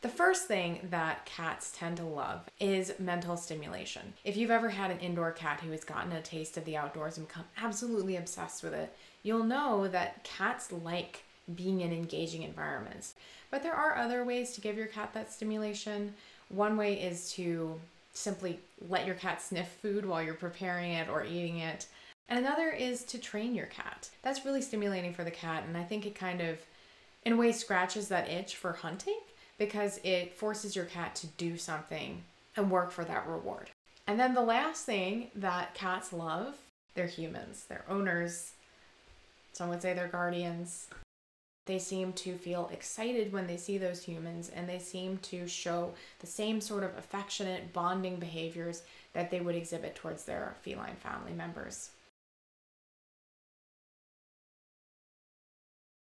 The first thing that cats tend to love is mental stimulation. If you've ever had an indoor cat who has gotten a taste of the outdoors and become absolutely obsessed with it, you'll know that cats like being in engaging environments. But there are other ways to give your cat that stimulation. One way is to simply let your cat sniff food while you're preparing it or eating it. And another is to train your cat. That's really stimulating for the cat, and I think it kind of, in a way, scratches that itch for hunting because it forces your cat to do something and work for that reward. And then the last thing that cats love, they're humans, they're owners. Some would say they're guardians. They seem to feel excited when they see those humans and they seem to show the same sort of affectionate bonding behaviors that they would exhibit towards their feline family members.